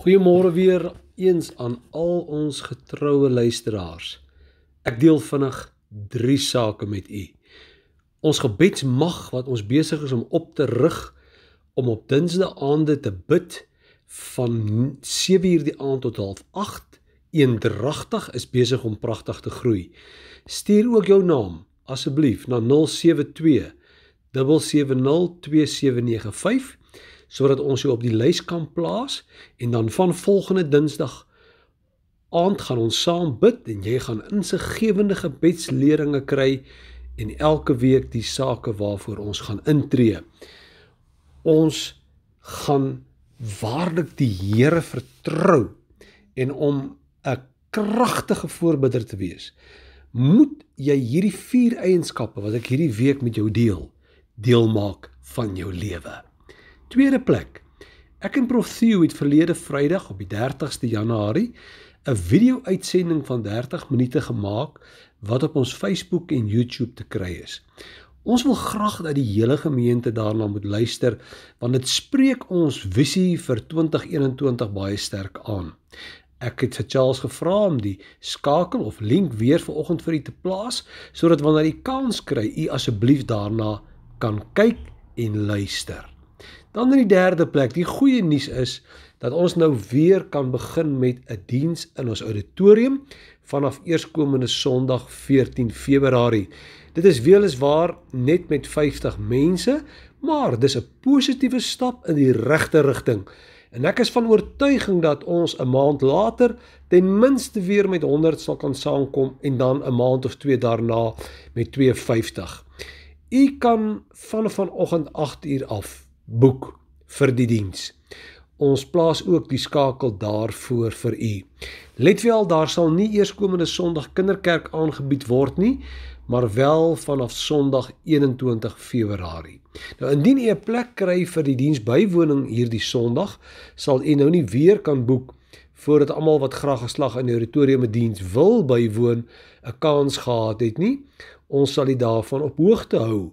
Goeiemôre weer eens aan al ons getroue luisteraars. Ek deel vinnig drie sake met u. Ons gebedsmag wat ons besig is om op te rig om op Dinsdae aande te bid van 7:00 die aand tot 08:30 eendragtig is besig om pragtig te groei. Stuur ook jou naam asseblief na 072 7702795 sodat ons jou op die lys kan plaas en dan van volgende Dinsdag aand gaan ons saam bid en jy gaan insiggewende gebedsleringe kry en elke week die sake waarvoor ons gaan intree. Ons gaan waarlik die Here vertrou en om 'n kragtige voorbidder te wees. Moet jy hierdie vier eienskappe wat ek hierdie week met jou deel, deel maak van jou lewe. Tweede plek. Ek en Prof Theo het verlede Vrydag op die 30ste Januarie 'n video-uitsending van 30 minute gemaak wat op ons Facebook en YouTube te kry is. Ons wil graag dat die hele gemeente daarna moet luister want dit spreek ons visie vir 2021 baie sterk aan. Ek het vir Charles gevra om die skakel of link weer vanoggend vir u te plaas sodat wanneer u kans kry, u asseblief daarna kan kyk en luister. Dan in die derde plek, die goeie nuus is dat ons nou weer kan begin met 'n diens in ons auditorium vanaf eerskomende Sondag 14 Februarie. Dit is weliswaar net met 50 mense, maar dis 'n positiewe stap in die regte rigting. En ek is van oortuiging dat ons 'n maand later ten minste weer met 100 sal kan saamkom en dan 'n maand of 2 daarna met 250. U kan van vanoggend 8uur af boek vir die diens. Ons plaas ook die skakel daarvoor vir u. Let wel, daar sal nie eers komende Sondag kinderkerk aangebied word nie, maar wel vanaf Sondag 21 Februarie. Nou indien u 'n plek kry vir die diens bywoning hierdie Sondag, sal u nou nie weer kan boek voordat almal wat graag geslag in die auditorium 'n diens wil bywoon 'n kans gehad het nie. Ons sal dit daarvan op hoogte hou.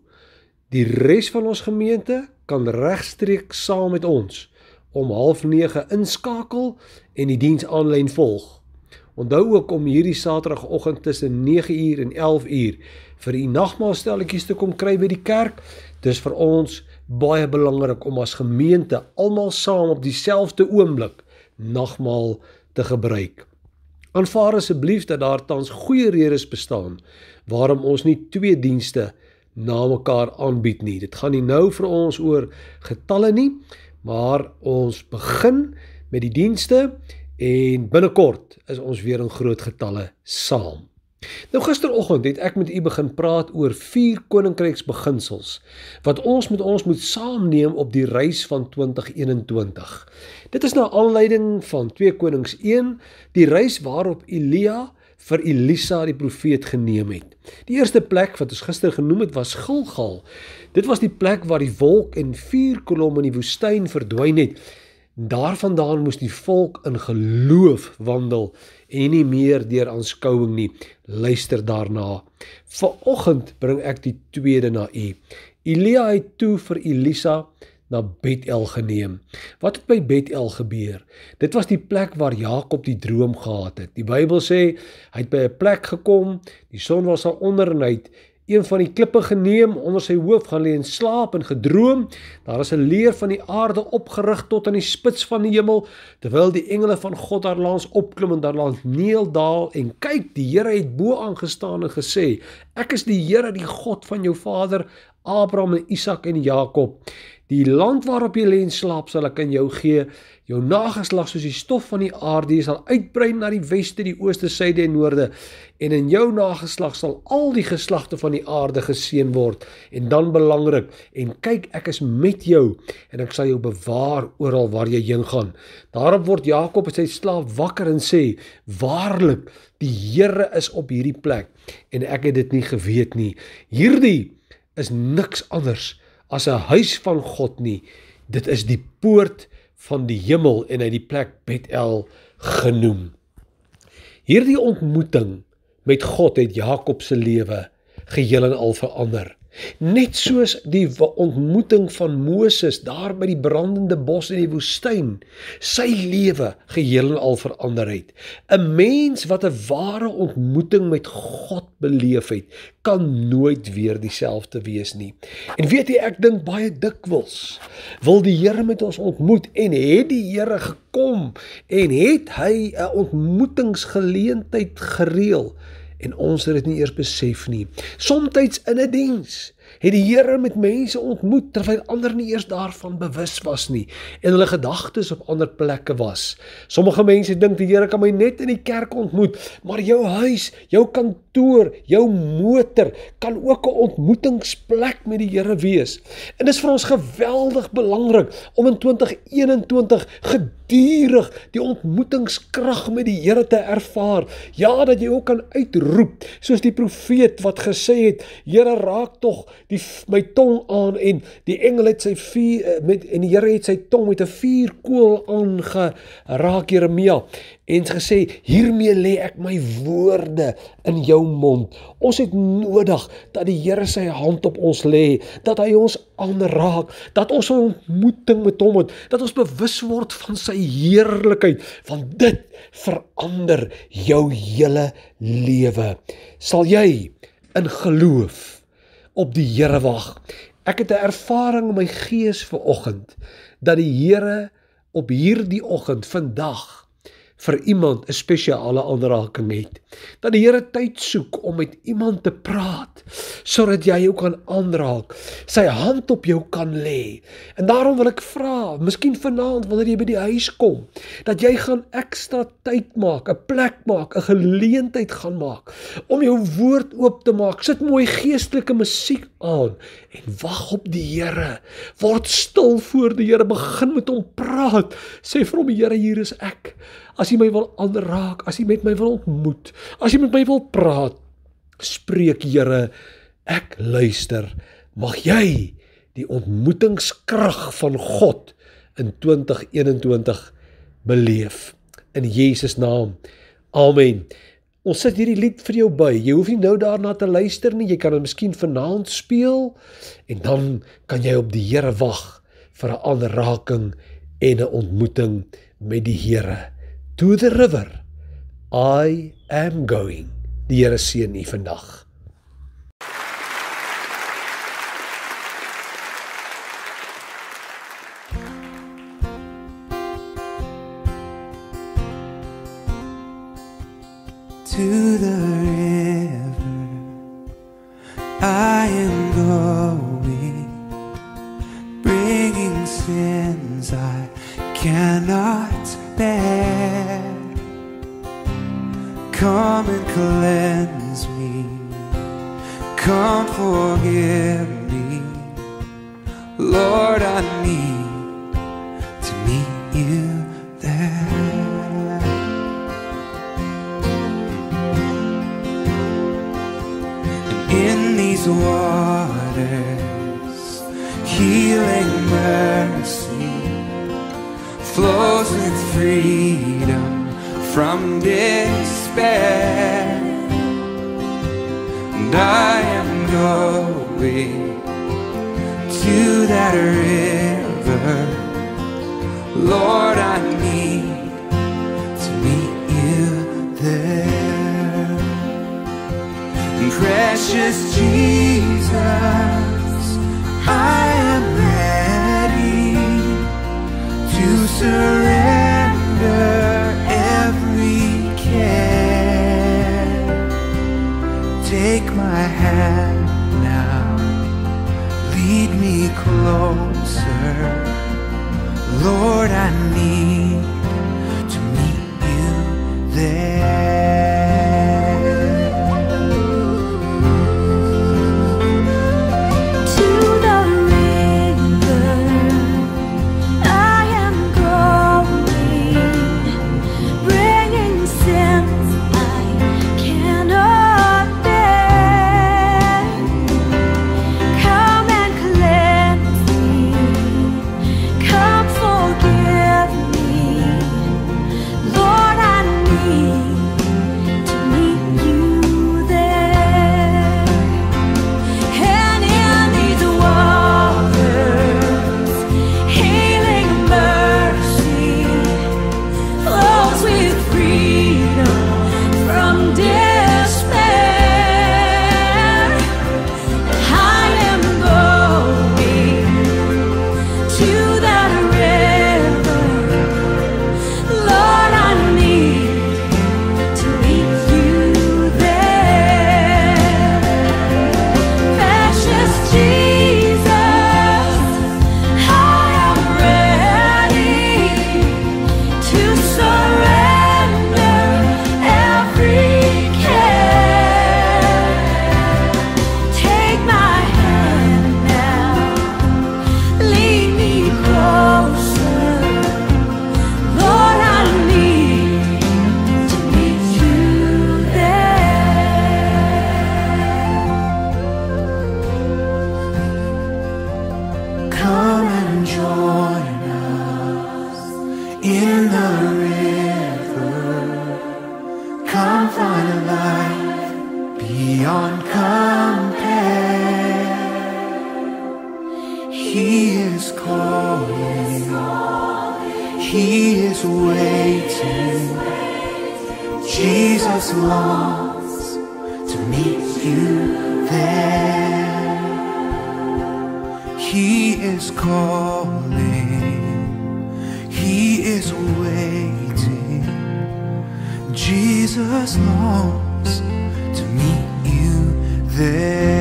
Die res van ons gemeente kan regstreeks saam met ons om 09:30 inskakel en die diens aanlyn volg. Onthou ook om hierdie Saterdagoggend tussen 9uur en 11uur vir die nagmaalstelletjies te kom kry by die kerk. Dis vir ons baie belangrik om as gemeente almal saam op dieselfde oomblik nagmaal te gebruik. Aanvaar asseblief dat daar tans goeie redes bestaan waarom ons nie twee dienste na mekaar aanbied nie. Dit gaan nie nou vir ons oor getalle nie, maar ons begin met die dienste en binnekort is ons weer in groot getalle saam. Nou gisteroggend het ek met u begin praat oor vier koninkryksbeginsels wat ons met ons moet saamneem op die reis van 2021. Dit is na aanleiding van 2 Konings 1, die reis waarop Elia vir Elisa die profeet geneem het. Die eerste plek wat ons gister genoem het was Gilgal. Dit was die plek waar die wolk en vuur kolom in die woestyn verdwyn het. Daarvandaan moes die volk in geloof wandel en nie meer deur aanskouing nie. Luister daarna. Vanoggend bring ek die tweede na u. Elia het toe vir Elisa na Bethel geneem. Wat het by Bethel gebeur? Dit was die plek waar Jakob die droom gehad het. Die Bybel sê hy het by 'n plek gekom, die son was al onder en hy het een van die klippe geneem, onder sy hoof gaan lê en slaap en gedroom. Daar is 'n leer van die aarde opgerig tot aan die spits van die hemel, terwyl die engele van God daar langs opklim en daar langs neeldaal en kyk, die Here het bo aangestaan en gesê: "Ek is die Here, die God van jou vader Abraham en Isak en Jakob." Die land waarop jy lê en slaap sal ek aan jou gee. Jou nageslag soos die stof van die aarde sal uitbrei na die weste, die ooste, suide en noorde. En in jou nageslag sal al die geslagte van die aarde geseën word. En dan belangrik, en kyk, ek is met jou en ek sal jou bewaar oral waar jy heen gaan. Daarop word Jakob sy slaaf wakker en sê: "Waarlik, die Here is op hierdie plek en ek het dit nie geweet nie. Hierdie is niks anders nie as 'n huis van God nie. Dit is die poort van die hemel en hy die plek Bethel genoem. Hierdie ontmoeting met God het Jakob se lewe geheel en al verander. Net soos die ontmoeting van Moses daar by die brandende bos in die woestyn sy lewe geheel en al verander het. 'n Mens wat 'n ware ontmoeting met God beleef het, kan nooit weer dieselfde wees nie. En weet jy, ek dink baie dikwels wil die Here met ons ontmoet en het die Here gekom en het hy 'n ontmoetingsgeleentheid gereël en ons het dit nie eers besef nie. Somstyds in 'n diens het die Here met mense ontmoet terwyl ander nie eers daarvan bewus was nie en hulle gedagtes op ander plekke was. Sommige mense dink die Here kan my net in die kerk ontmoet, maar jou huis, jou kantoor, jou motor kan ook 'n ontmoetingsplek met die Here wees. En dit is vir ons geweldig belangrik om in 2021 gedurig die ontmoetingskrag met die Here te ervaar. Ja, dat jy ook kan uitroep soos die profeet wat gesê het: "Here, raak tog die my tong aan en die engel het sy vuur eh, met en die Here het sy tong met 'n vuurkoel aangeraak Jeremia en gesê hiermee lê ek my woorde in jou mond. Ons het nodig dat die Here sy hand op ons lê, dat hy ons aanraak, dat ons 'n ontmoeting met hom het, dat ons bewus word van sy heerlikheid, want dit verander jou hele lewe. Sal jy in geloof op die Here wag. Ek het 'n ervaring in my gees vanoggend dat die Here op hierdie oggend vandag vir iemand 'n spesiale aanraking het. Dat die Here tyd soek om met iemand te praat sodat jy jou kan aanraak, sy hand op jou kan lê. En daarom wil ek vra, miskien vanaand wanneer jy by die huis kom, dat jy gaan ekstra tyd maak, 'n plek maak, 'n geleentheid gaan maak om jou woord oop te maak. Sit mooi geestelike musiek aan en wag op die Here. Word stil voor die Here, begin met hom praat. Sê vir hom, Here, hier is ek. As jy my wil aanraak, as jy met my wil ontmoet, as jy met my wil praat, spreek Here, ek luister. Mag jy die ontmoetingskrag van God in 2021 beleef in Jesus naam. Amen. Ons sit hierdie lied vir jou by. Jy hoef nie nou daarna te luister nie. Jy kan dit miskien vanaand speel en dan kan jy op die Here wag vir 'n aanraking en 'n ontmoeting met die Here to the river I am going. Die Here seën u vandag. To the going to that river. Lord, I need to meet you there. Precious Jesus, I am ready to surrender in the river. Come find a life beyond compare. He is calling. He is waiting. Jesus longs to meet you there. He is calling. Jesus longs to meet you there.